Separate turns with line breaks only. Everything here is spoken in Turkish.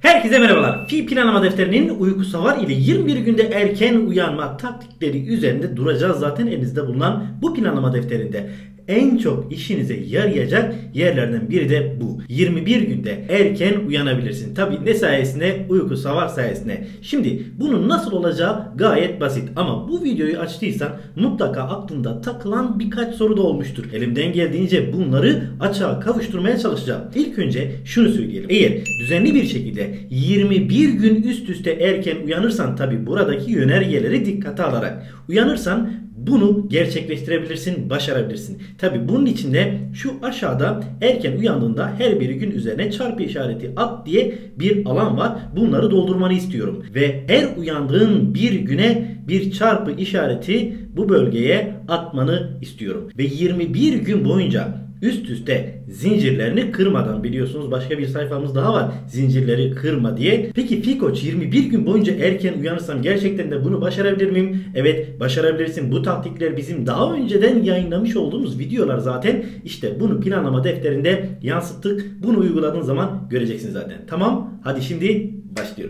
Herkese merhabalar. Fi planlama defterinin uyku savar ile 21 günde erken uyanma taktikleri üzerinde duracağız zaten elinizde bulunan bu planlama defterinde. En çok işinize yarayacak yerlerden biri de bu. 21 günde erken uyanabilirsin. Tabi ne sayesinde? Uyku savar sayesinde. Şimdi bunun nasıl olacağı gayet basit. Ama bu videoyu açtıysan mutlaka aklında takılan birkaç soru da olmuştur. Elimden geldiğince bunları açığa kavuşturmaya çalışacağım. İlk önce şunu söyleyelim. Eğer düzenli bir şekilde 21 gün üst üste erken uyanırsan tabi buradaki yönergeleri dikkate alarak uyanırsan bunu gerçekleştirebilirsin, başarabilirsin. Tabi bunun için de şu aşağıda erken uyandığında her bir gün üzerine çarpı işareti at diye bir alan var. Bunları doldurmanı istiyorum. Ve her uyandığın bir güne bir çarpı işareti bu bölgeye atmanı istiyorum. Ve 21 gün boyunca üst üste zincirlerini kırmadan biliyorsunuz başka bir sayfamız daha var zincirleri kırma diye. Peki Fikoç 21 gün boyunca erken uyanırsam gerçekten de bunu başarabilir miyim? Evet başarabilirsin. Bu taktikler bizim daha önceden yayınlamış olduğumuz videolar zaten. İşte bunu planlama defterinde yansıttık. Bunu uyguladığın zaman göreceksin zaten. Tamam hadi şimdi başlıyoruz.